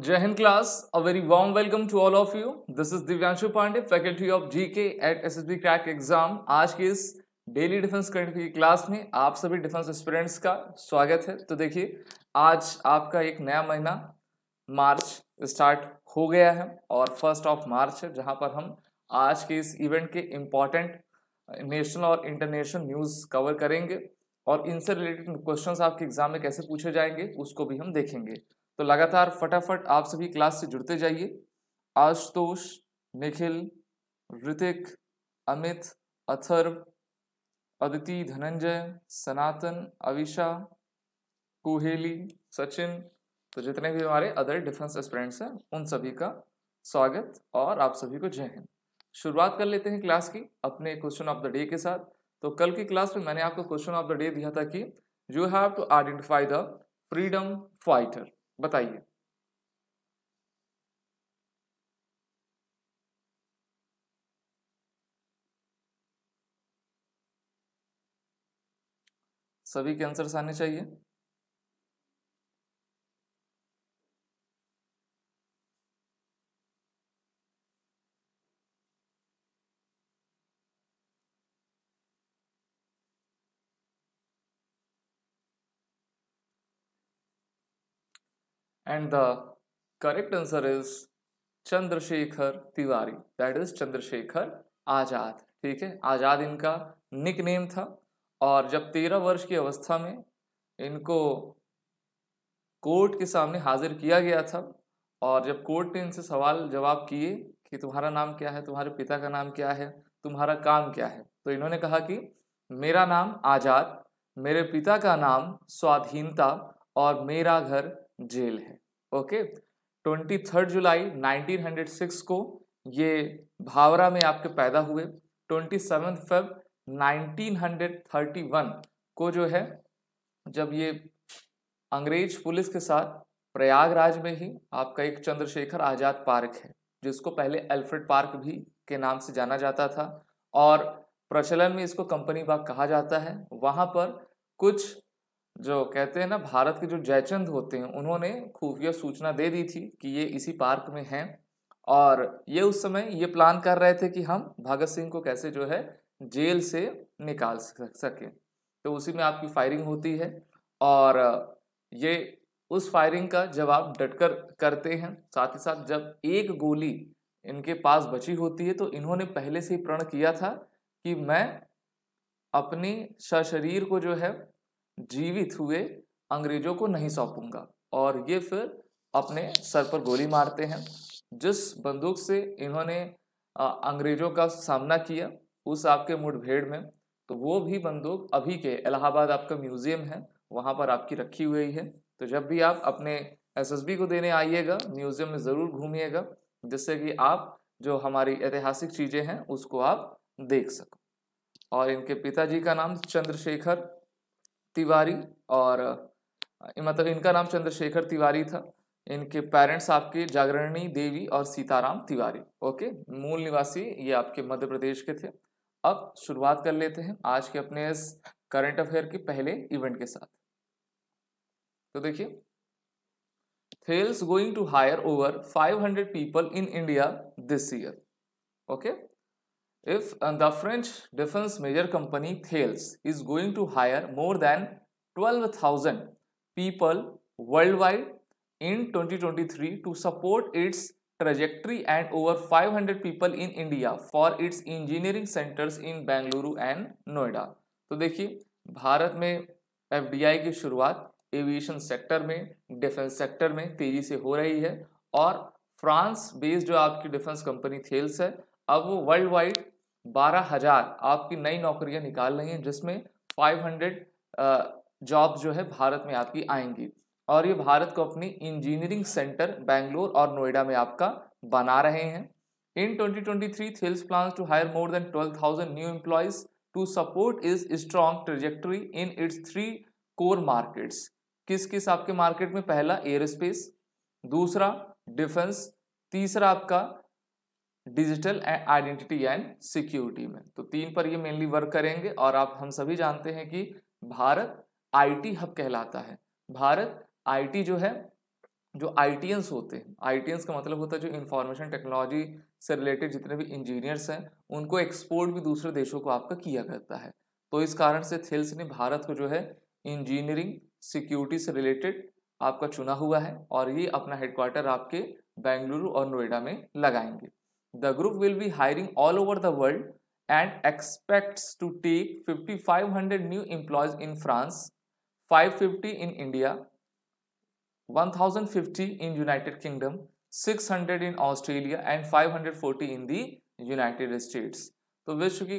Jai Hind class, a very warm welcome to all of you. This is Divyanshu Pandey, faculty of GK at SSB Crack Exam. आज की इस daily defence current की class में आप सभी defence students का स्वागत है तो देखिए आज आपका एक नया महीना मार्च स्टार्ट हो गया है और फ़र्स्ट ऑफ़ मार्च है जहाँ पर हम आज के इस इवेंट के इंपॉर्टेंट नेशनल और इंटरनेशनल न्यूज़ कवर करेंगे और इनसे रिलेटेड क्वेश्चंस आपके एग्ज़ाम में कैसे पूछे जाएँगे उसको भी हम देखेंगे तो लगातार फटाफट आप सभी क्लास से जुड़ते जाइए। आशुतोष, निखिल, ऋतिक, अमित, अथर्व, अदिति, धनंजय, सनातन, अविशा, कुहेली, सचिन तो जितने भी हमारे अदर डिफेंस एस्पिरेंट्स हैं, उन सभी का स्वागत और आप सभी को जय हिंद। शुरुआत कर लेते हैं क्लास की अपने क्वेश्चन ऑफ़ द डे के साथ। तो कल की क्लास में मैंने आपको क्वेश्चन ऑफ़ द डे दिया था कि you have to identify the freedom fighter बताइए। सभी के आंसर्स आने चाहिए। And the correct answer is Chandrashekhar Tiwari that is Chandrashekhar Azad ठीक है? आज़ाद इनका निक नेम था। और जब तेरह वर्ष की अवस्था में इनको कोर्ट के सामने हाजिर किया गया था, और जब कोर्ट ने इनसे सवाल जवाब किए कि तुम्हारा नाम क्या है? तुम्हारे पिता का नाम क्या है? तुम्हारा काम क्या है? तो इन्होंने कहा कि मेरा नाम आज़ाद, मेरे पिता का नाम स्वाधीनता, और मेरा घर जेल है। ओके? ट्वेंटी थर्ड जुलाई 1906 को ये भावरा में आपके पैदा हुए। ट्वेंटी सेवन फेब 1931 को जो है, जब ये अंग्रेज़ पुलिस के साथ प्रयागराज में ही आपका एक चंद्रशेखर आज़ाद पार्क है, जिसको पहले एल्फ्रेड पार्क भी के नाम से जाना जाता था। और प्रचलन में इसको कंपनी बाग कहा जाता है। वहाँ पर कुछ जो कहते हैं ना, भारत के जो जयचंद होते हैं, उन्होंने खुफिया सूचना दे दी थी कि ये इसी पार्क में हैं। और ये उस समय ये प्लान कर रहे थे कि हम भगत सिंह को कैसे जो है, जेल से निकाल सकें तो उसी में आपकी फायरिंग होती है। और ये उस फायरिंग का जवाब डटकर करते हैं। साथ ही साथ जब एक गोली इनके पास बची होती है तो इन्होंने पहले से ही प्रण किया था कि मैं अपनी सशरीर को जो है जीवित हुए अंग्रेज़ों को नहीं सौंपूँगा। और ये फिर अपने सर पर गोली मारते हैं। जिस बंदूक से इन्होंने अंग्रेज़ों का सामना किया, उस आपके मुठभेड़ में तो वो भी बंदूक अभी के इलाहाबाद आपका म्यूज़ियम है, वहाँ पर आपकी रखी हुई है। तो जब भी आप अपने एसएसबी को देने आइएगा, म्यूज़ियम में ज़रूर घूमिएगा, जिससे कि आप जो हमारी ऐतिहासिक चीज़ें हैं, उसको आप देख सको। और इनके पिताजी का नाम चंद्रशेखर तिवारी और मतलब इनका नाम चंद्रशेखर तिवारी था। इनके पेरेंट्स आपके जागरणी देवी और सीताराम तिवारी। ओके? मूल निवासी ये आपके मध्य प्रदेश के थे। अब शुरुआत कर लेते हैं आज के अपने इस करंट अफेयर के पहले इवेंट के साथ। तो देखिए Thales going to hire over 500 people in India this year okay? If uh, the French defense major company Thales is going to hire more than 12,000 people worldwide in 2023 to support its trajectory and over 500 people in India for its engineering centers in Bangalore and Noida. तो देखिए भारत में FDI की शुरुआत aviation sector में defence sector में तेज़ी से हो रही है और फ्रांस बेस्ड जो आपकी डिफेंस कंपनी थेल्स है अब वो वर्ल्ड वाइड बारह हज़ार आपकी नई नौकरियाँ निकाल रही हैं जिसमें 500 जॉब जो है भारत में आपकी आएँगी। और ये भारत को अपनी इंजीनियरिंग सेंटर बेंगलोर और नोएडा में आपका बना रहे हैं। In 2023 Thales plans to hire more than 12,000 new employees to support is strong trajectory in its three core markets किस किस आपके मार्केट में? पहला एयर स्पेस दूसरा डिफेंस तीसरा आपका डिजिटल आइडेंटिटी एंड सिक्योरिटी में। तो तीन पर ये मेनली वर्क करेंगे और आप हम सभी जानते हैं कि भारत आईटी हब कहलाता है। भारत आईटी जो है, जो आई होते हैं आई का मतलब होता है जो इंफॉर्मेशन टेक्नोलॉजी से रिलेटेड जितने भी इंजीनियर्स हैं, उनको एक्सपोर्ट भी दूसरे देशों को आपका किया करता है। तो इस कारण से थेल्स ने भारत को जो है इंजीनियरिंग सिक्योरिटी से रिलेटेड आपका चुना हुआ है और ये अपना हेडक्वार्टर आपके बेंगलुरु और नोएडा में लगाएँगे। The group will be hiring all over the world and expects to take 5500 new employees in France 550 in India 1050 in United Kingdom, 600 in Australia and 540 in the United States. तो विश्व की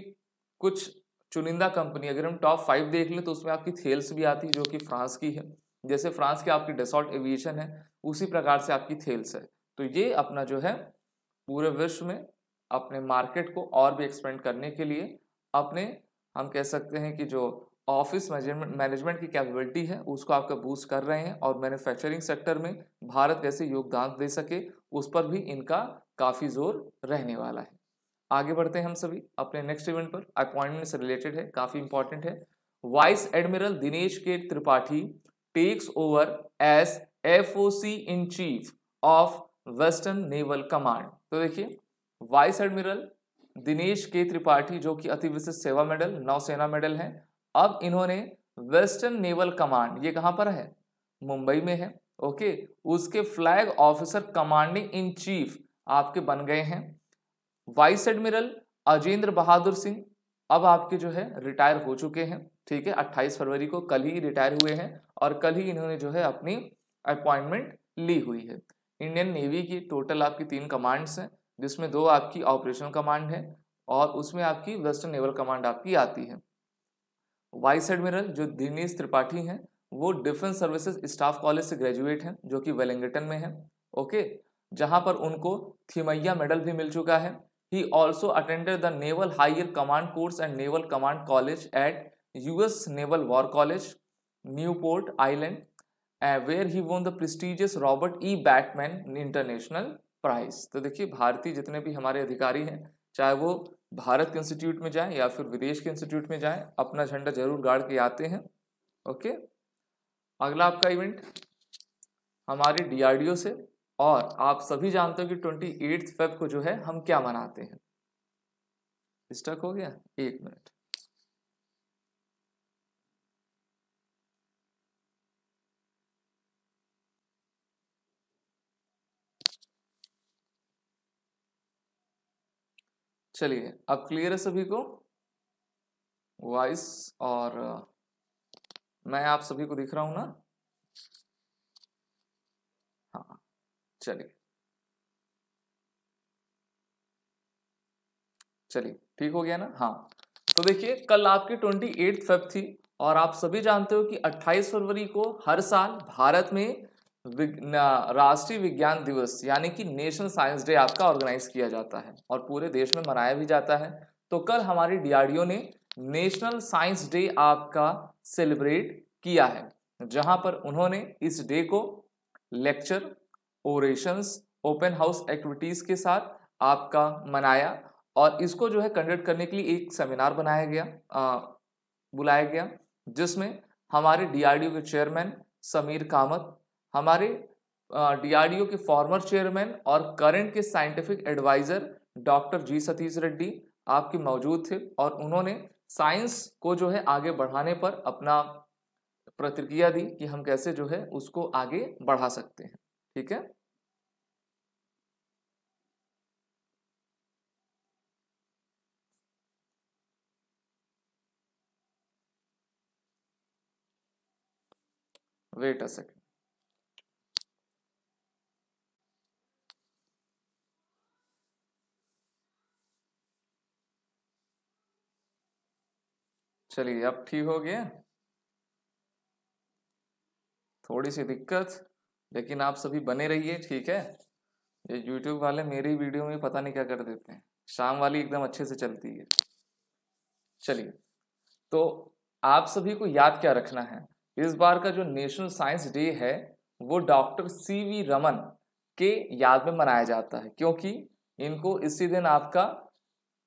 कुछ चुनिंदा कंपनी अगर हम टॉप फाइव देख लें तो उसमें आपकी थेल्स भी आती है जो कि फ्रांस की है जैसे फ्रांस की आपकी डेसॉल्ट एविएशन है उसी प्रकार से आपकी थेल्स है तो ये अपना जो है पूरे विश्व में अपने मार्केट को और भी एक्सपेंड करने के लिए अपने, हम कह सकते हैं कि जो ऑफ़िस मैनेजमेंट की कैपेबिलिटी है, उसको आपका बूस्ट कर रहे हैं और मैन्युफैक्चरिंग सेक्टर में भारत कैसे योगदान दे सके, उस पर भी इनका काफ़ी ज़ोर रहने वाला है। आगे बढ़ते हैं हम सभी, अपने नेक्स्ट इवेंट पर। अपॉइंटमेंट से रिलेटेड है, काफ़ी इंपॉर्टेंट है। Vice admiral Dinesh K Tripathi takes over S F in chief of western naval command तो देखिए, वाइस एडमिरल दिनेश के त्रिपाठी, जो कि अति विशिष्ट सेवा मेडल, नौसेना मेडल है। अब इन्होंने वेस्टर्न नेवल कमांड, ये कहाँ पर है? मुंबई में है, ओके? उसके flag officer commanding in chief आपके बन गए हैं। वाइस एडमिरल अजेंद्र बहादुर सिंह अब आपके जो है, रिटायर हो चुके हैं, ठीक है? 28 फरवरी को कल ही रिटायर हुए हैं और कल ही इन्होंने जो है, अपनी अपॉइंटमेंट ली हुई है। इंडियन नेवी की टोटल आपकी तीन कमांड्स हैं, जिसमें दो आपकी ऑपरेशनल कमांड है और उसमें आपकी वेस्टर्न नेवल कमांड आपकी आती है। वाइस एडमिरल जो दिनेश त्रिपाठी हैं, वो डिफेंस सर्विसेज़ स्टाफ कॉलेज से ग्रेजुएट हैं, जो कि वेलिंगटन में है, ओके? जहाँ पर उनको थीमैया मेडल भी मिल चुका है। He also attended the naval higher command course and naval command college at US naval war college Newport island where he won the prestigious Robert E Bateman international prize तो देखिए, भारतीय जितने भी हमारे अधिकारी हैं, चाहे वो भारत के इंस्टीट्यूट में जाएँ या फिर विदेश के इंस्टीट्यूट में जाएँ, अपना झंडा ज़रूर गाड़ के आते हैं। ओके अगला आपका इवेंट हमारे डीआरडीओ से, और आप सभी जानते हो कि ट्वेंटी एट फेब को जो है, हम क्या मनाते हैं। स्टक हो गया? एक मिनट चलिए, अब क्लियर है सभी को? वॉइस और मैं आप सभी को दिख रहा हूँ ना? हाँ चलिए। चलिए, ठीक हो गया ना? हाँ। तो देखिए, कल आपकी ट्वेंटी एट फेब थी और आप सभी जानते हो कि 28 फरवरी को हर साल भारत में राष्ट्रीय विज्ञान दिवस यानी कि नेशनल साइंस डे आपका ऑर्गेनाइज किया जाता है और पूरे देश में मनाया भी जाता है। तो कल हमारी डीआरडीओ ने नेशनल साइंस डे आपका सेलिब्रेट किया है जहाँ पर उन्होंने इस डे को lecture orations open house activities के साथ आपका मनाया और इसको जो है कंडक्ट करने के लिए एक सेमिनार बनाया गया आ, बुलाया गया जिसमें हमारे डीआरडीओ के चेयरमैन समीर कामत हमारे डीआरडीओ के फॉर्मर चेयरमैन और करंट के scientific advisor doctor G Satish Reddy आपके मौजूद थे और उन्होंने साइंस को जो है आगे बढ़ाने पर अपना प्रतिक्रिया दी कि हम कैसे जो है उसको आगे बढ़ा सकते हैं। ठीक है? वेट अ सेकेंड चलिए, अब ठीक हो गया। थोड़ी सी दिक्कत, लेकिन आप सभी बने रहिए, ठीक है? ये यूट्यूब वाले मेरी वीडियो में पता नहीं क्या कर देते हैं। शाम वाली एकदम अच्छे से चलती है। चलिए तो आप सभी को याद क्या रखना है? इस बार का जो नेशनल साइंस डे है, वो डॉक्टर सी वी रमन के याद में मनाया जाता है, क्योंकि इनको इसी दिन आपका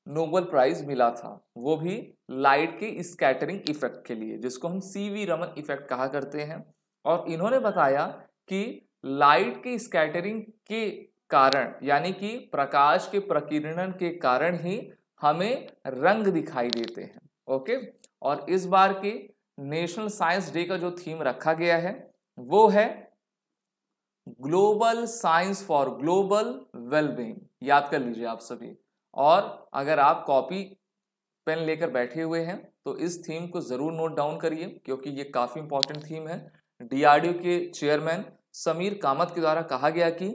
नोबल प्राइज मिला था। वो भी लाइट के स्कैटरिंग इफ़ेक्ट के लिए, जिसको हम सी वी रमन इफ़ेक्ट कहा करते हैं। और इन्होंने बताया कि लाइट के स्कैटरिंग के कारण, यानी कि प्रकाश के प्रकीर्णन के कारण ही हमें रंग दिखाई देते हैं। ओके और इस बार के नेशनल साइंस डे का जो थीम रखा गया है, वो है global science for global wellbeing याद कर लीजिए आप सभी। और अगर आप कॉपी पेन लेकर बैठे हुए हैं तो इस थीम को ज़रूर नोट डाउन करिए, क्योंकि ये काफ़ी इंपॉर्टेंट थीम है। डीआरडीओ के चेयरमैन समीर कामत के द्वारा कहा गया कि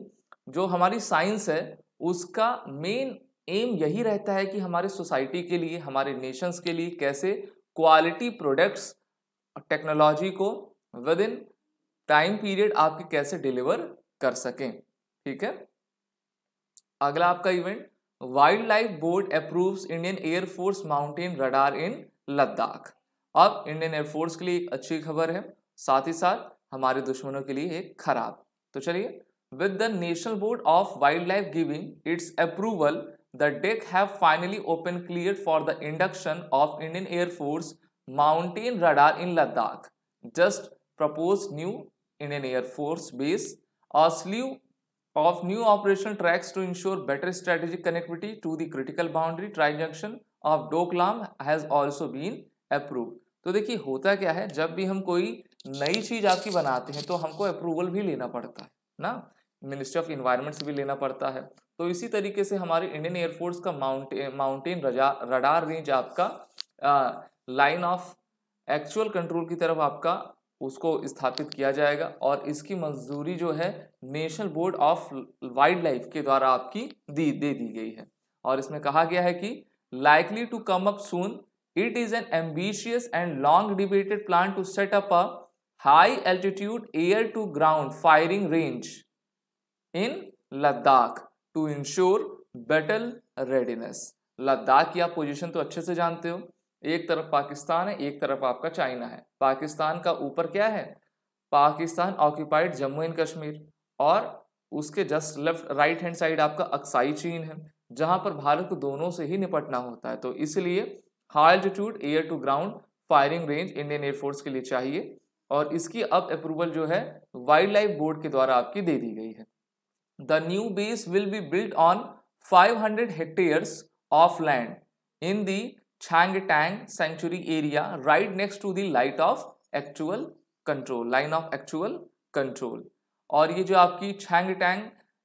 जो हमारी साइंस है, उसका मेन एम यही रहता है कि हमारे सोसाइटी के लिए, हमारे नेशंस के लिए कैसे क्वालिटी प्रोडक्ट्स टेक्नोलॉजी को विद इन टाइम पीरियड आपके कैसे डिलीवर कर सकें। ठीक है? अगला आपका event wildlife board approves Indian air force mountain radar in Ladakh अब इंडियन एयरफोर्स के लिए अच्छी खबर है। साथ ही साथ हमारे दुश्मनों के लिए एक खराब। तो चलिए with the national board of wildlife giving its approval the deck have finally open clear for the induction of Indian air force mountain radar in Ladakh just propose new Force Base, a slew of new operational tracks to ensure better strategic connectivity to the critical boundary tri-junction of Doklam has also been approved. तो देखिए, होता क्या है? जब भी हम कोई नई चीज़ आपकी बनाते हैं तो हमको अप्रूवल भी लेना पड़ता है, ना? मिनिस्ट्री ऑफ़ इन्वायरमेंट से भी लेना पड़ता है। तो इसी तरीके से हमारे इंडियन एयरफोर्स का माउंटेन माउंटेन रडार रेंज आपका लाइन ऑफ़ एक्चुअल कंट्रोल की तरफ़ आपका उसको स्थापित किया जाएगा और इसकी मंजूरी जो है national board of wildlife के द्वारा आपकी दी, दे दी गई है। और इसमें कहा गया है कि likely to come up soon it is an ambitious and long debated plan to set up a high altitude air to ground firing range in Ladakh to ensure battle readiness Ladakh की आप position तो अच्छे से जानते हो। एक तरफ़ पाकिस्तान है, एक तरफ़ आपका चाइना है। पाकिस्तान का ऊपर क्या है? पाकिस्तान ऑक्यूपाइड जम्मू एंड कश्मीर और उसके just left right hand side आपका अक्साई चीन है, जहाँ पर भारत को दोनों से ही निपटना होता है। तो इसलिए high altitude air to ground firing range Indian air force के लिए चाहिए और इसकी अब अप्रूवल जो है वाइल्ड लाइफ बोर्ड के द्वारा आपकी दे दी गई है। The new base will be build on 500 hectares of land in the Changtang sanctuary area, right next to the light of actual control, line of actual control. और ये जो आपकी छांगटैंग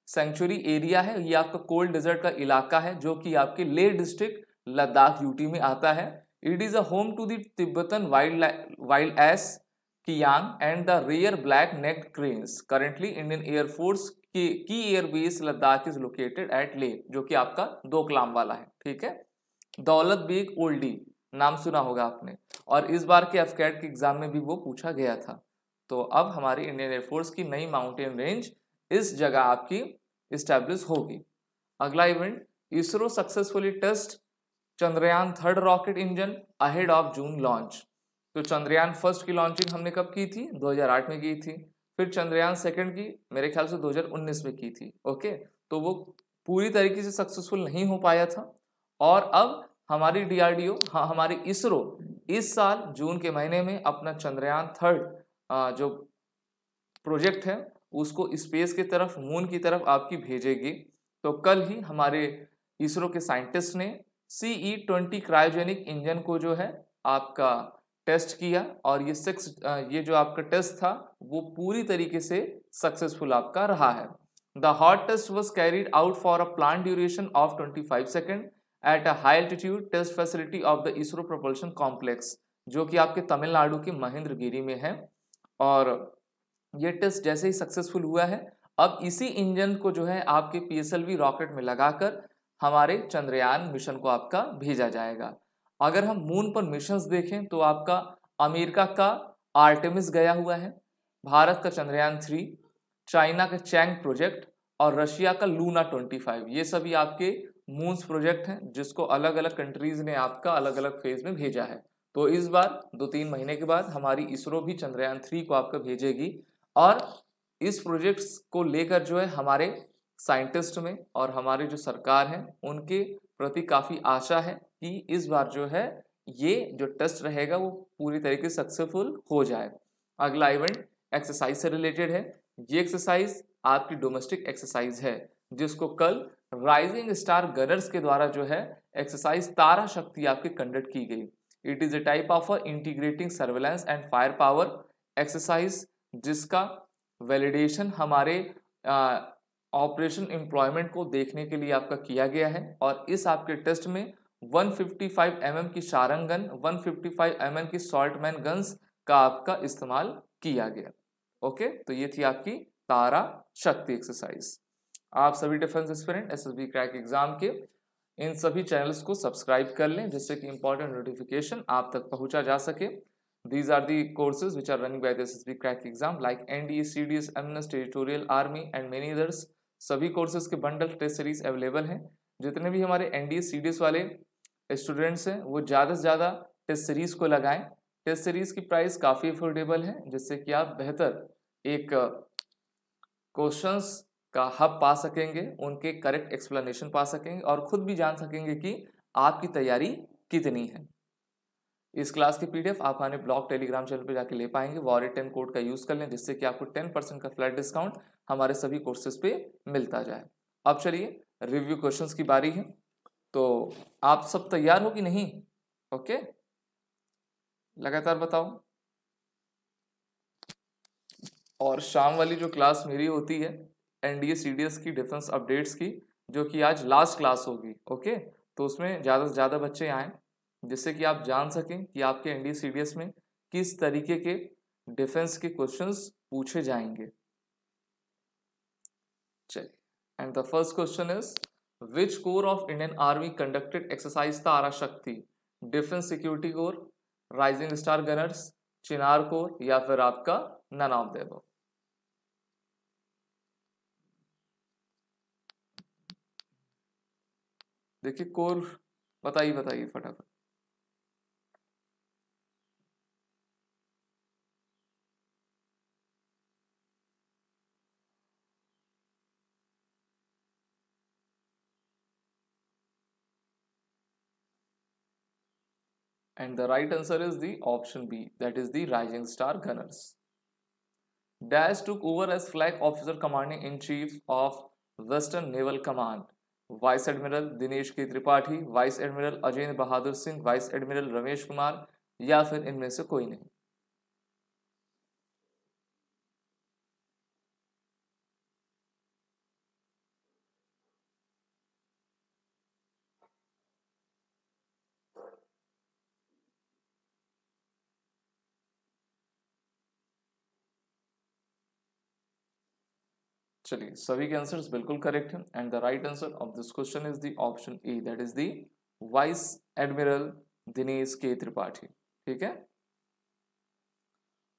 सेंचुरी एरिया है, ये आपका कोल्ड डेजर्ट का इलाका है, जो कि आपके ले डिस्ट्रिक्ट लद्दाख यूटी में आता है. It is a home to the Tibetan wild wild ass kiang and the rare black neck cranes currently Indian air force की की air base Ladakh is located at Leh जो कि आपका दो कलाम वाला है. ठीक है? दौलत बेग ओल्डी, नाम सुना होगा आपने। और इस बार के एफकेट के एग्ज़ाम में भी वो पूछा गया था। तो अब हमारी इंडियन एयरफोर्स की नई माउंटेन रेंज इस जगह आपकी इस्टेब्लिश होगी। अगला event, ISRO successfully test Chandrayaan third rocket engine ahead of June launch तो चंद्रयान फ़र्स्ट की लॉन्चिंग हमने कब की थी? 2008 में की थी। फिर चंद्रयान सेकंड की, मेरे ख्याल से 2019 में की थी। ओके? तो वो पूरी तरीके से सक्सेसफुल नहीं हो पाया था। और अब हमारी डीआरडीओ हाँ हमारी इसरो इस साल जून के महीने में अपना चंद्रयान थर्ड जो प्रोजेक्ट है, उसको स्पेस की तरफ़, मून की तरफ़ आपकी भेजेगी। तो कल ही हमारे इसरो के साइंटिस्ट ने C E twenty cryogenic engine को जो है, आपका टेस्ट किया और ये सिक्स ये जो आपका टेस्ट था, वो पूरी तरीके से सक्सेसफुल आपका रहा है। The hot test was carried out for a plan duration of 25 second at a high altitude test facility of the ISRO propulsion complex जो कि आपके तमिलनाडु के महेंद्रगिरी में है। और ये टेस्ट जैसे ही सक्सेसफुल हुआ है, अब इसी इंजन को जो है आपके पीएसएलवी रॉकेट में लगाकर हमारे चंद्रयान मिशन को आपका भेजा जाएगा। अगर हम मून पर मिशन देखें तो आपका अमेरिका का आर्टेमिस गया हुआ है, भारत का चंद्रयान थ्री चाइना का चैंग प्रोजेक्ट और रशिया का लूना 25 ये सभी आपके मून्स प्रोजेक्ट हैं, जिसको अलग अलग कंट्रीज़ ने आपका अलग अलग फ़ेज़ में भेजा है। तो इस बार दो तीन महीने के बाद, हमारी इसरो भी चंद्रयान थ्री को आपका भेजेगी। और इस प्रोजेक्ट्स को लेकर जो है, हमारे साइंटिस्ट में और हमारे जो सरकार हैं, उनके प्रति काफ़ी आशा है कि इस बार जो है, ये जो टेस्ट रहेगा, वो पूरी तरीके से सक्सेसफुल हो जाए। अगला इवेंट एक्सरसाइज से रिलेटेड है। ये एक्सरसाइज आपकी डोमेस्टिक एक्सरसाइज है, जिसको कल राइजिंग स्टार गनर्स के द्वारा जो है एक्सरसाइज तारा शक्ति आपकी कंडक्ट की गई। It is a type of a integrating surveillance and fire power exercise जिसका वैलिडेशन हमारे ऑपरेशन एम्प्लॉयमेंट को देखने के लिए आपका किया गया है और इस आपके टेस्ट में 155 mm की शारंग गन 155 mm की सॉल्टमैन गन्स का आपका इस्तेमाल किया गया। ओके तो ये थी आपकी तारा शक्ति एक्सरसाइज आप सभी defence aspirant SSB crack exam के इन सभी चैनल्स को सब्सक्राइब कर लें, जिससे कि इंपॉर्टेंट नोटिफिकेशन आप तक पहुँचा जा सके। These are the courses which are running by the SSB crack exam like NDA CDS MNS territorial army and many others सभी कोर्सेज के बंडल टेस्ट सीरीज़ अवेलेबल हैं। जितने भी हमारे एनडीए सीडीएस वाले स्टूडेंट्स हैं, वो ज़्यादा से ज़्यादा टेस्ट सीरीज़ को लगाएँ। टेस्ट सीरीज़ की प्राइस काफ़ी अफोर्डेबल है, जिससे कि आप बेहतर एक क्वेश्चंस का हब पा सकेंगे, उनके करेक्ट एक्सप्लेनेशन पा सकेंगे और खुद भी जान सकेंगे कि आपकी तैयारी कितनी है। इस क्लास की पीडीएफ आप हमारे ब्लॉग टेलीग्राम चैनल पर जाके ले पाएँगे। वॉर टेन कोड का यूज़ कर लें, जिससे कि आपको टेन परसेंट का फ्लैट डिस्काउंट हमारे सभी कोर्सेज पे मिलता जाए। अब चलिए रिव्यू क्वेश्चंस की बारी है। तो आप सब तैयार हो कि नहीं? ओके लगातार बताओ। और शाम वाली जो क्लास मेरी होती है एनडीए सीडीएस की डिफेंस अपडेट्स की, जो कि आज लास्ट क्लास होगी ओके तो उसमें ज़्यादा से ज़्यादा बच्चे आए, जिससे कि आप जान सकें कि आपके एनडीए सीडीएस में किस तरीके के डिफेंस के क्वेश्चंस पूछे जाएँगे। चलिए and the first question is which corps of Indian army conducted exercise Tara Shakti defence security corps rising star gunners Chinar corps या फिर आपका नन ऑफ़ देव देखिए कोर बताइए बताइए फटाफट And the right answer is the option B, that is the Rising Star Gunners. Dash took over as Flag Officer Commanding in Chief of Western Naval Command. Vice admiral Dinesh K Tripathi, vice admiral Ajay Bahadur Singh, vice admiral Ramesh Kumar या फिर इनमें से कोई नहीं। चलिए, सभी के answers बिल्कुल करेक्ट हैं and the right answer of this question is the option A that is the vice admiral Dinesh K Tripathi ठीक है?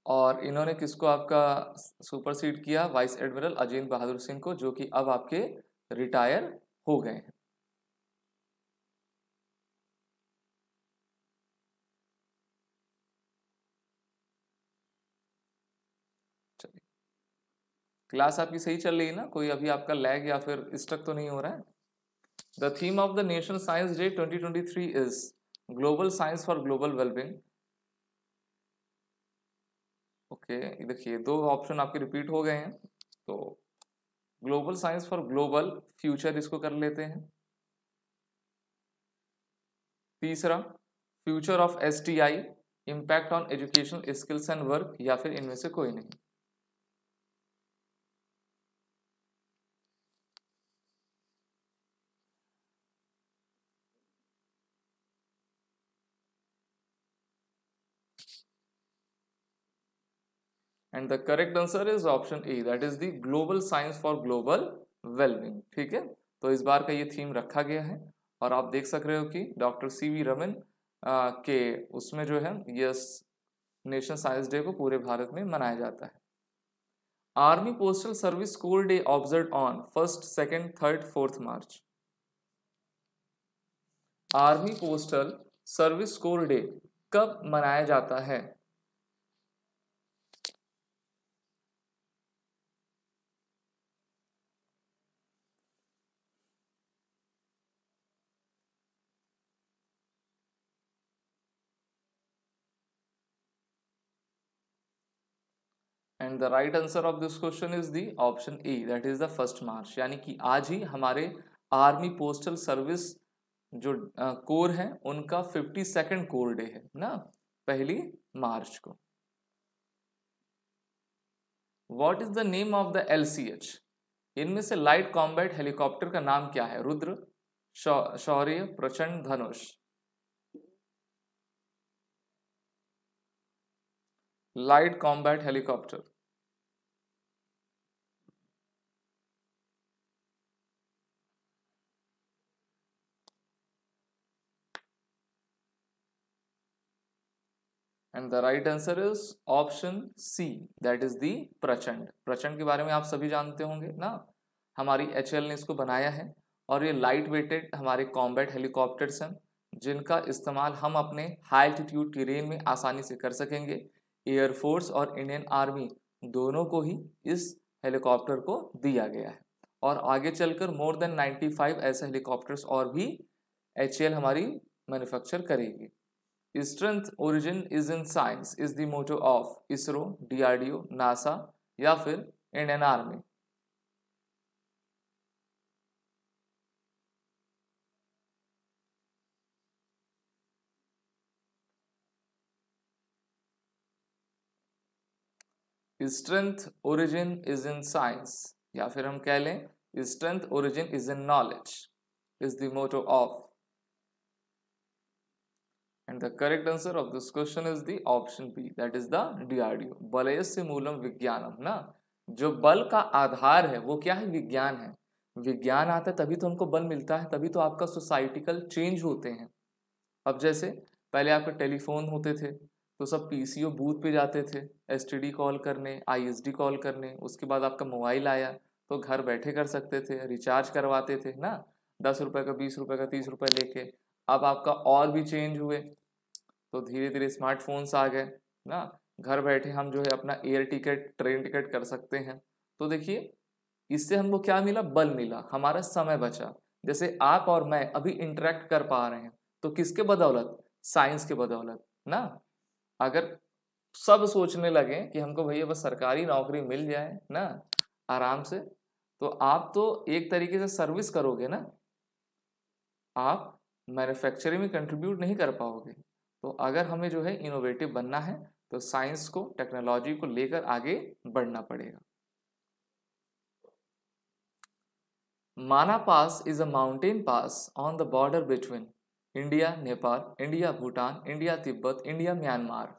और इन्होंने किसको आपका सुपरसीड किया? वाइस एडमिरल अजीत बहादुर सिंह को, जो कि अब आपके रिटायर हो गए हैं। क्लास आपकी सही चल रही है ना? कोई अभी आपका लैग या फिर स्टक तो नहीं हो रहा है? The theme of the national science day 2023 is global science for global wellbeing okay देखिए, दो ऑप्शन आपके रिपीट हो गए हैं। तो global science for global future इसको कर लेते हैं। तीसरा future of S T I impact on education skills and work या फिर इनमें से कोई नहीं। And the correct answer is option A that is the global science for global wellbeing ठीक है? तो इस बार का ये थीम रखा गया है। और आप देख सक रहे हो कि डॉक्टर सी वी रमन के उसमें जो है, यस नेशनल साइंस डे को पूरे भारत में मनाया जाता है। Army postal service school day observe on first second third fourth March army postal service school day कब मनाया जाता है? And the right answer of this question is the option A that is the first March यानी कि आज ही हमारे army postal service जो कोर uh, है उनका फिफ्टी सेकेंड कोर डे है ना? पहली मार्च को। What is the name of the L C H इनमें से लाइट कॉम्बैट हेलीकॉप्टर का नाम क्या है? Rudra Shaurya Prachand Dhanush. Light combat helicopter and the right answer is option C that is the Prachand Prachand के बारे में आप सभी जानते होंगे ना? हमारी एचएल ने इसको बनाया है और ये लाइट वेटेड हमारे कॉम्बैट हेलीकॉप्टर्स हैं, जिनका इस्तेमाल हम अपने हाई एल्टीट्यूड टेरेन में आसानी से कर सकेंगे। एयरफोर्स और इंडियन आर्मी दोनों को ही इस हेलीकॉप्टर को दिया गया है। और आगे चलकर मोर देन 95 ऐसे हेलीकॉप्टर्स और भी एच हमारी मैन्युफैक्चर करेगी। Strength origin is in science is the motto of ISRO DRDO NASA या फिर Indian army strength origin is in science या फिर हम कह लें strength origin is in knowledge is the motto of And the correct answer of this question is the option B, that is the DRDO. बलयस्य मूलम विज्ञानम ना जो बल का आधार है वो क्या है? विज्ञान है। विज्ञान आता है तभी तो हमको बल मिलता है तभी तो आपका सोसाइटिकल चेंज होते हैं। अब जैसे पहले आपके टेलीफोन होते थे तो सब पीसीओ बूथ पे जाते थे एसटीडी कॉल करने आईएसडी कॉल करने उसके बाद आपका मोबाइल आया तो घर बैठे कर सकते थे रिचार्ज करवाते थे ना? दस रुपये का बीस रुपए का तीस रुपये लेके। अब आपका और भी चेंज हुए तो धीरे धीरे स्मार्टफोन्स आ गए, ना? घर बैठे हम जो है अपना एयर टिकट ट्रेन टिकट कर सकते हैं। तो देखिए, इससे हमको क्या मिला? बल मिला। हमारा समय बचा। जैसे आप और मैं अभी इंटरेक्ट कर पा रहे हैं तो किसके बदौलत? साइंस के बदौलत, ना? अगर सब सोचने लगे कि हमको भैया बस सरकारी नौकरी मिल जाए, ना? आराम से तो आप तो एक तरीके से सर्विस करोगे, ना? आप मैन्युफैक्चरिंग में कंट्रीब्यूट नहीं कर पाओगे। तो अगर हमें जो है इनोवेटिव बनना है तो साइंस को टेक्नोलॉजी को लेकर आगे बढ़ना पड़ेगा। Mana pass is a mountain pass on the border between India Nepal India Bhutan India Tibet India Myanmar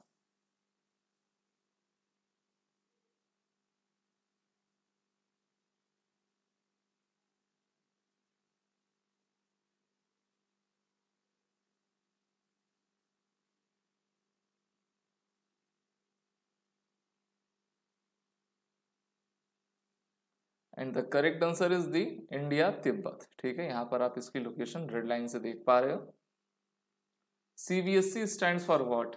and the correct answer is the India Tibet ठीक है, यहाँ पर आप इसकी लोकेशन रेड लाइन से देख पा रहे हो। सीबीएसई स्टैंड फॉर वॉट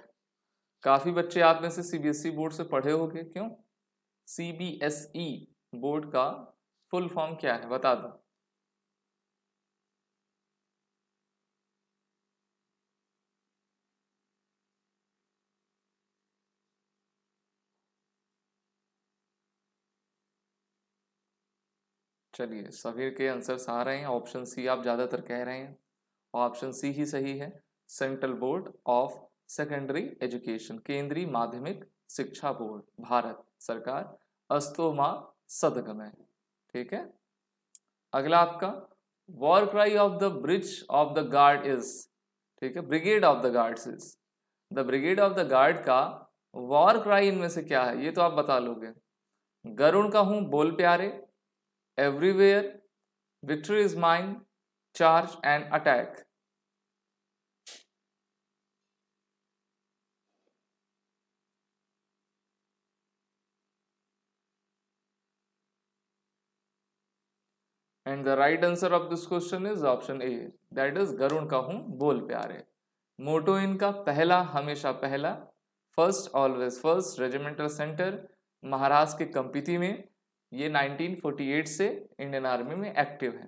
काफ़ी बच्चे आप में से सीबीएसई बोर्ड से पढ़े होंगे, क्यों? सीबीएसई बोर्ड का फुल फॉर्म क्या है? बता दो। चलिए सभी के आंसर्स आ रहे हैं। ऑप्शन सी आप ज़्यादातर कह रहे हैं। ऑप्शन सी ही सही है। Central board of secondary education केंद्रीय माध्यमिक शिक्षा बोर्ड, भारत सरकार। अस्तोमा सदगमय ठीक है? अगला आपका war cry of the bridge of the guard is ठीक है? Brigade of the guards is the brigade of the guard का वॉर क्राई इनमें से क्या है? ये तो आप बता लोगे। गरुण का हूँ, बोल प्यारे। Everywhere, victory is mine, charge and attack. And the right answer of this question is option A. That is Garuda का हूँ बोल प्यारे मोटो इनका पहला हमेशा पहला first always first regimental centre Maharashtra के कंपिति में ये 1948 से इंडियन आर्मी में एक्टिव है।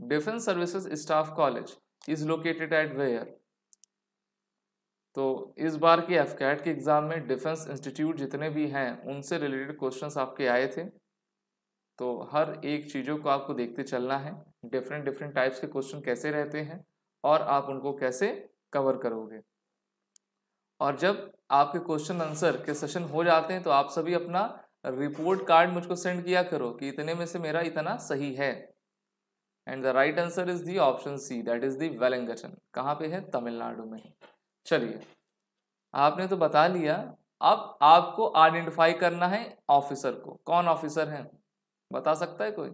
Defence services staff college is located at where. तो इस बार की एफ़ के एग्ज़ाम में डिफेंस इंस्टीट्यूट जितने भी हैं, उनसे रिलेटेड क्वेश्चंस आपके आए थे। तो हर एक चीज़ों को आपको देखते चलना है, डिफरेंट डिफरेंट टाइप्स के क्वेश्चन कैसे रहते हैं और आप उनको कैसे कवर करोगे। और जब आपके क्वेश्चन आंसर के सेशन हो जाते हैं तो आप सभी अपना रिपोर्ट कार्ड मुझको सेंड किया करो कि इतने में से मेरा इतना सही है। And the right answer is the option C that is the कहाँ पे है? तमिलनाडु में। चलिए, आपने तो बता लिया, अब आपको आइडेंटिफाई करना है ऑफिसर को। कौन ऑफिसर है? बता सकता है कोई?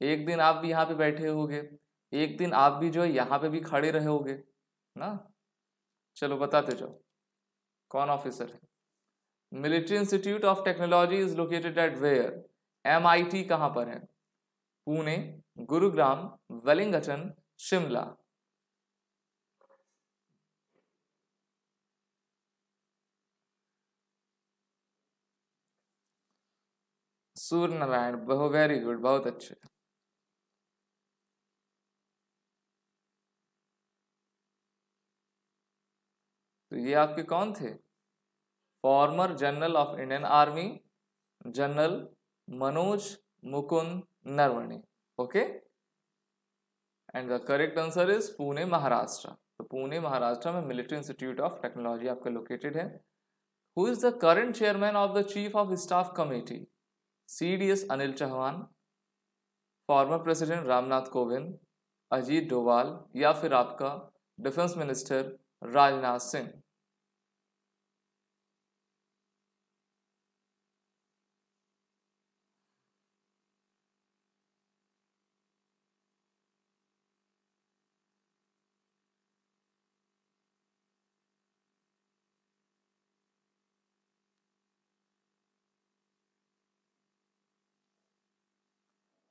एक दिन आप भी यहाँ पे बैठे होगे, एक दिन आप भी जो है यहाँ पे भी खड़े रहे होगे ना? चलो बताते जाओ, कौन ऑफिसर है? Military institute of technology is located at where? M I T कहाँ पर है? पुणे, गुरुग्राम, वेलिंगटन, शिमला। सूर्य नारायण बहु वेरी गुड बहुत अच्छे। तो ये आपके कौन थे? Former general of Indian army general Manoj Mukund Naravane okay and the correct answer is Pune Maharashtra तो पुणे महाराष्ट्र में मिलिट्री इंस्टीट्यूट ऑफ़ टेक्नोलॉजी आपका लोकेटेड है। Who is the current chairman of the chief of staff committee C D S Anil Chauhan former president Ramnath Kovind Ajit Doval या फिर आपका defence minister Rajnath Singh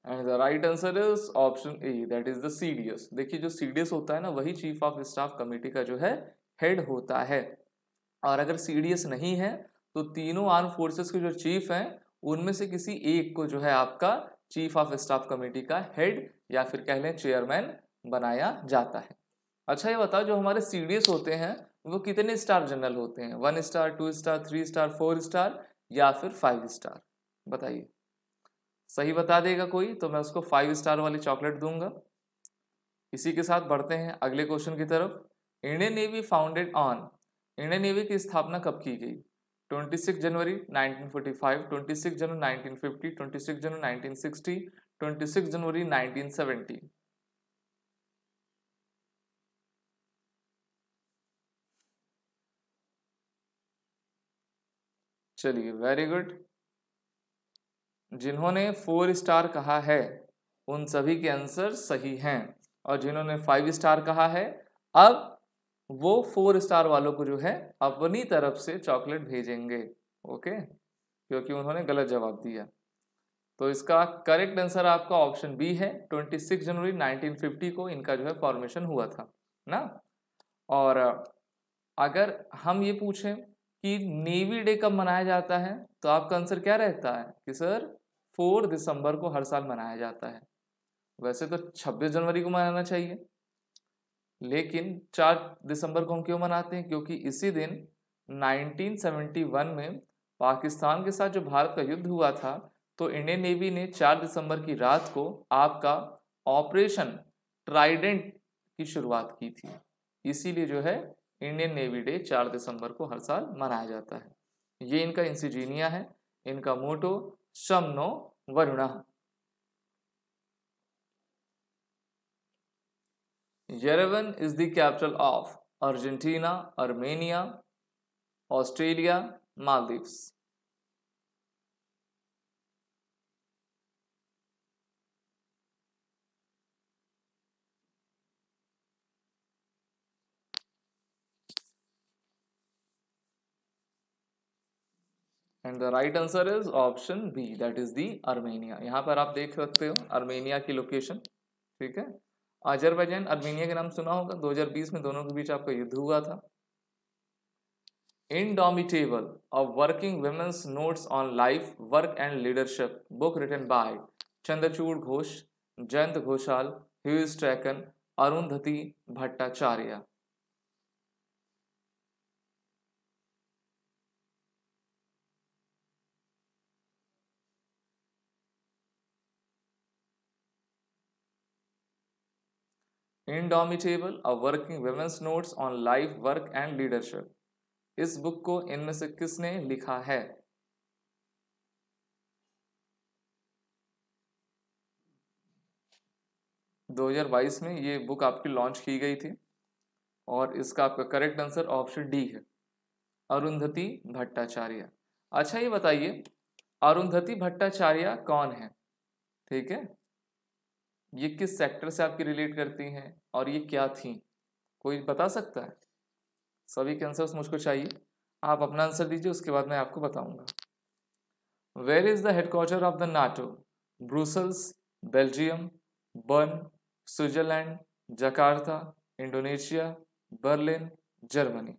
and the right answer is option A that is the CDS देखिए, जो CDS होता है ना, वही chief of staff committee का जो है हेड होता है। और अगर सीडीएस नहीं है तो तीनों आर्म फोर्सेस के जो चीफ हैं, उनमें से किसी एक को जो है आपका चीफ ऑफ़ स्टाफ कमेटी का हेड या फिर कह लें चेयरमैन बनाया जाता है। अच्छा ये बताओ, जो हमारे सीडीएस होते हैं, वो कितने स्टार जनरल होते हैं? One star two star three star four star या फिर फाइव स्टार बताइए। सही बता देगा कोई तो मैं उसको फाइव स्टार वाली चॉकलेट दूँगा। इसी के साथ बढ़ते हैं अगले क्वेश्चन की तरफ़। Indian navy founded on Indian navy की स्थापना कब की गई? 26 जनवरी 1945, 26 जनवरी 1950, 26 जनवरी 1960, 26 जनवरी 1970 चलिए वेरी गुड जिन्होंने फोर स्टार कहा है, उन सभी के आंसर सही हैं। और जिन्होंने फाइव स्टार कहा है, अब वो फोर स्टार वालों को जो है, अपनी तरफ़ से चॉकलेट भेजेंगे ओके क्योंकि उन्होंने गलत जवाब दिया। तो इसका करेक्ट आंसर आपका ऑप्शन बी है। 26 जनवरी 1950 को इनका जो है फॉर्मेशन हुआ था, ना? और अगर हम ये पूछें कि नेवी डे कब मनाया जाता है तो आपका आंसर क्या रहता है? कि सर फोर दिसंबर को हर साल मनाया जाता है। वैसे तो 26 जनवरी को मनाना चाहिए। लेकिन 4 दिसंबर को हम क्यों मनाते हैं? क्योंकि इसी दिन 1971 में पाकिस्तान के साथ जो भारत का युद्ध हुआ था तो इंडियन नेवी ने 4 दिसंबर की रात को आपका ऑपरेशन ट्राइडेंट की शुरुआत की थी। इसीलिए जो है, इंडियन नेवी डे 4 दिसंबर को हर साल मनाया जाता है। ये इनका इंसिजीनिया है, इनका मोटो शमनो Varun Yerevan is the capital of Argentina, Armenia, Australia, Maldives. And the right answer is option B that is the Armenia यहाँ पर आप देख सकते हो अर्मेनिया की लोकेशन ठीक है? अजरबैजान अर्मेनिया के नाम सुना होगा। 2020 में दोनों के बीच आपका युद्ध हुआ था। Indomitable a working women's notes on life work and leadership book written by Chandrachud Ghosh Jayant Ghoshal Hughes Tracken Arundhati Bhattacharya indomitable a working women's notes on life work and leadership इस book को इनमें से किसने लिखा है? दो हज़ार बाईस में ये बुक आपकी लॉन्च की गई थी और इसका आपका करेक्ट आंसर ऑप्शन डी है। अरुंधति भट्टाचार्य। अच्छा ये बताइए, अरुंधति भट्टाचार्य कौन है? ठीक है? ये किस सेक्टर से आपकी रिलेट करती हैं और ये क्या थी? कोई बता सकता है? सभी के आंसर्स मुझको चाहिए। आप अपना आंसर दीजिए, उसके बाद मैं आपको बताऊँगा। Where is the headquarter of the NATO Brussels Belgium Bern Switzerland Jakarta Indonesia Berlin Germany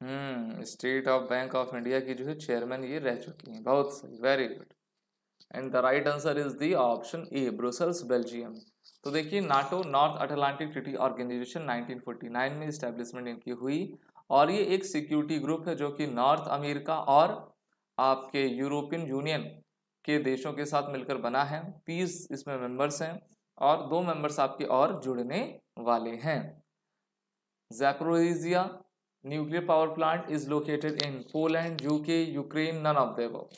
hmm state of bank of India की जो है चेयरमैन ये रह चुकी हैं। बहुत सही very good and the right answer is the option A Brussels Belgium तो देखिए NATO north Atlantic treaty organization 1949 में इस्टेब्लिशमेंट इनकी हुई और ये एक सिक्योरिटी ग्रुप है जो कि नॉर्थ अमेरिका और आपके यूरोपियन यूनियन के देशों के साथ मिलकर बना है। तीस इसमें मेंबर्स हैं और दो मेंबर्स आपके और जुड़ने वाले हैं। Zaporizhzhia Power plant is located in Poland, UK, Ukraine, none of the above.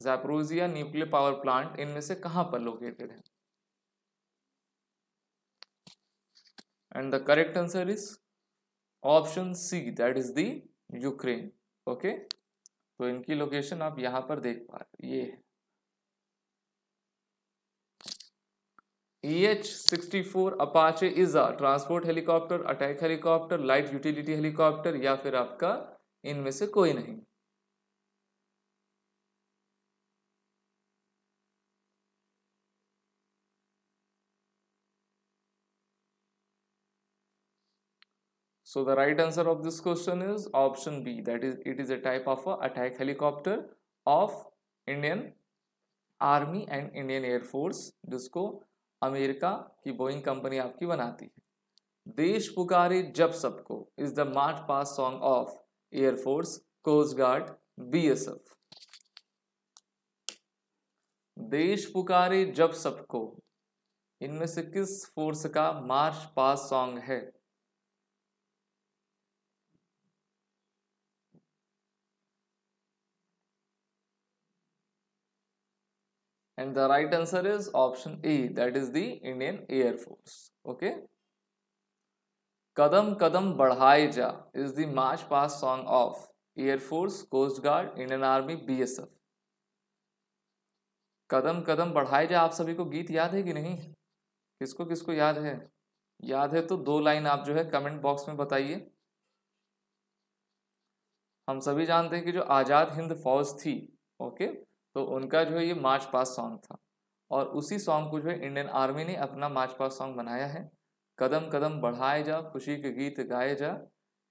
Zaporizhzhia nuclear power plant इनमें से कहाँ पर लोकेटेड है? And the correct answer is option C that is the Ukraine okay तो इनकी लोकेशन आप यहाँ पर देख पा रहे ये है। EH-64 Apache is a transport helicopter attack helicopter light utility helicopter या फिर आपका इनमें से कोई नहीं So the right answer of this question is option B. That is, it is a type of a attack helicopter of Indian Army and Indian Air Force जिसको America की Boeing company आपकी बनाती है। देश पुकारे जब सबको is the march past song of air force coast guard B S F देश पुकारे जब सबको, इनमें से किस फोर्स का मार्च पास सॉन्ग है? And the right answer is option A that is the Indian Air Force okay kadam kadam badhai ja is the march past song of Air Force Coast Guard Indian Army BSF कदम कदम बढ़ाए जा आप सभी को गीत याद है कि नहीं किसको किसको याद है याद है तो दो लाइन आप जो है कमेंट बॉक्स में बताइए हम सभी जानते हैं कि जो आज़ाद हिंद फौज थी ओके तो उनका जो है ये मार्च पास सॉन्ग था। और उसी सॉन्ग को जो है इंडियन आर्मी ने अपना मार्च पास सॉन्ग बनाया है। कदम कदम बढ़ाए जा, खुशी के गीत गाए जा,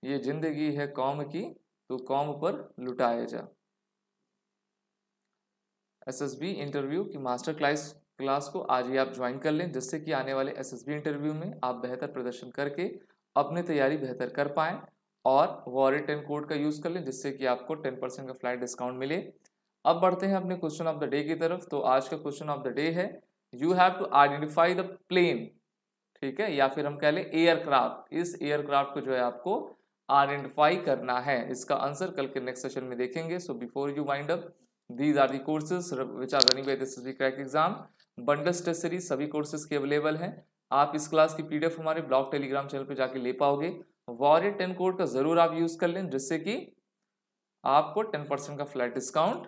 ये ज़िंदगी है कौम की तो कौम पर लुटाए जा। एसएसबी इंटरव्यू की मास्टर क्लास क्लास को आज ही आप ज्वाइन कर लें, जिससे कि आने वाले एसएसबी इंटरव्यू में आप बेहतर प्रदर्शन करके अपनी तैयारी बेहतर कर पाएँ और वॉरेट टेन कोड का यूज़ कर लें, जिससे कि आपको टेन परसेंट का फ़्लाइट डिस्काउंट मिले। अब बढ़ते हैं अपने क्वेश्चन ऑफ़ द डे की तरफ़। तो आज का क्वेश्चन ऑफ़ द डे है you have to identify the plane ठीक है? या फिर हम कह लें एयरक्राफ्ट इस एयरक्राफ्ट को जो है आपको आइडेंटिफाई करना है। इसका आंसर कल के नेक्स्ट सेशन में देखेंगे। So before you wind up these are the courses which are running by this crack exam bundle test series सभी कोर्सेज के अवेलेबल हैं। आप इस क्लास की पीडीएफ हमारे ब्लॉग टेलीग्राम चैनल पर जाके ले पाओगे। वॉरियर टेन कोड का ज़रूर आप यूज़ कर लें, जिससे कि आपको टेन परसेंट का फ्लैट डिस्काउंट